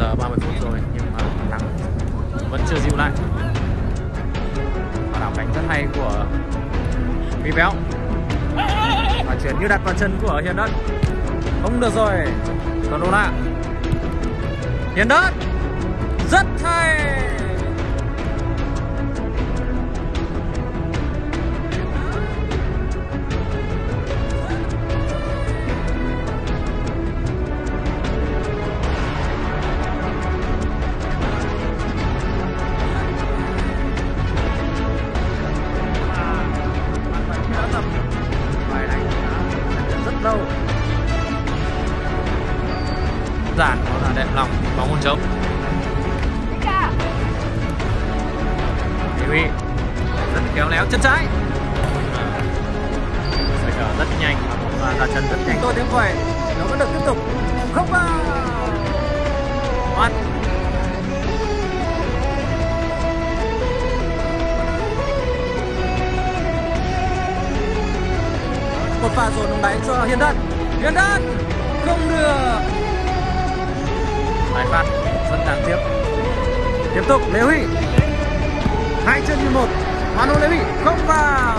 giờ 30 phút rồi, nhưng mà nắng vẫn chưa dịu lại. Và đảo cánh rất hay của Vi Béo. Và chuyển như đặt vào chân của Hiền Đất. Không được rồi, còn đâu lạ Hiền Đất, rất hay! Giản nó là đẹp lòng bóng một trống Huy rất khéo léo chân trái. Bây giờ rất nhanh và ra chân rất nhanh. Tôi tiếng vậy nó vẫn được tiếp tục. Không vào. Hoàn. một pha dồn đáy cho Hiền Đất. Hiền Đất không được vẫn đang tiếp. Tiếp tục, Lê Huy. Hai chân như một. Manu Lê Huy, không vào.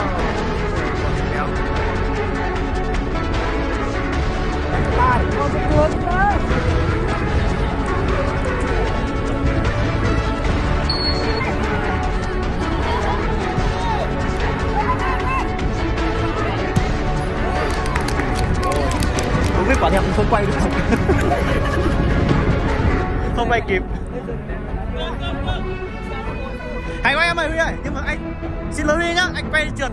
Lại không cái nữa Không biết quả đẹp không quay được. Không bay kịp. Hay quá em ơi, Huy ơi, Nhưng mà anh Xin lỗi Huy nhá, Anh quay trượt.